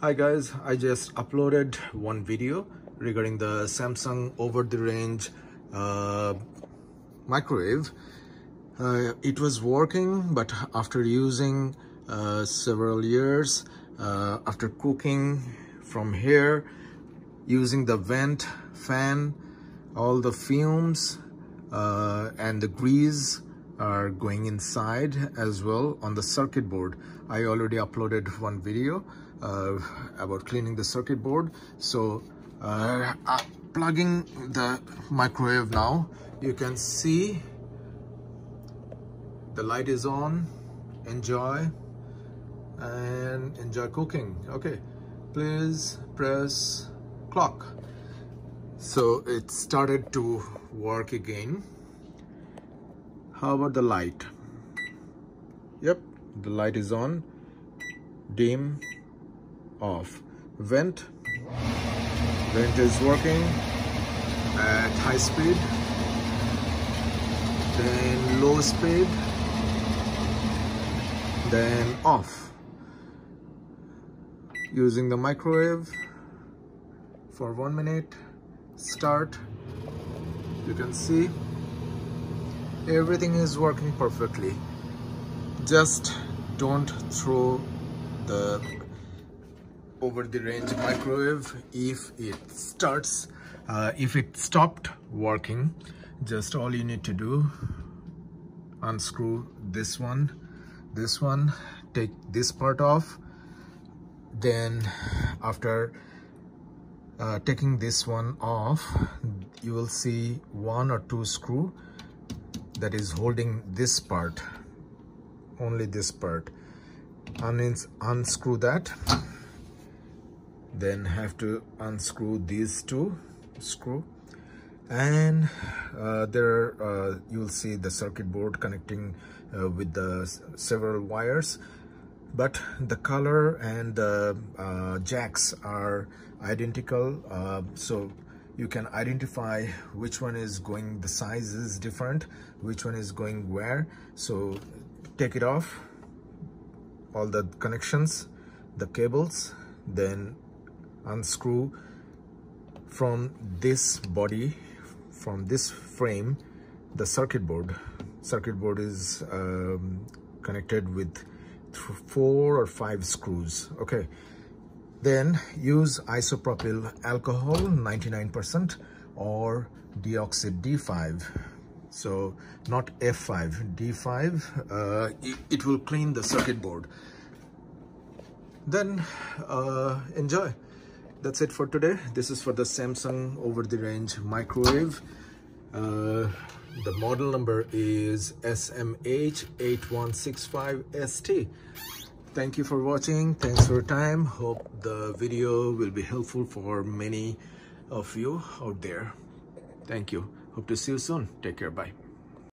Hi guys, I just uploaded one video regarding the Samsung over-the-range uh, microwave. Uh, it was working, but after using uh, several years, uh, after cooking from here, using the vent, fan, all the fumes uh, and the grease are going inside as well on the circuit board. I already uploaded one video uh, about cleaning the circuit board. So uh, plugging the microwave now, you can see the light is on, enjoy and enjoy cooking. Okay, please press clock. So it started to work again. How about the light? Yep, the light is on. Dim, off. Vent. Vent is working at high speed. Then low speed. Then off. Using the microwave for one minute. Start. You can see everything is working perfectly just don't throw the over the range microwave if it starts uh, if it stopped working. Just all you need to do unscrew this one this one take this part off. Then after uh, taking this one off you will see one or two screw that is holding this part only this part. Un unscrew that then have to unscrew these two screw. And uh, there uh, you'll see the circuit board connecting uh, with the several wires. But the color and the uh, jacks are identical uh, so you can identify which one is going the size is different which one is going where. So take it off all the connections the cables then unscrew from this body from this frame the circuit board circuit board is um, connected with four or five screws okay then use isopropyl alcohol 99% or deoxit D5. So not F5, D5, uh, it, it, will clean the circuit board. Then uh, enjoy. That's it for today. This is for the Samsung over-the-range microwave. Uh, the model number is SMH8165ST thank you for watching. Thanks for your time. Hope the video will be helpful for many of you out there. Thank you. Hope to see you soon. Take care. Bye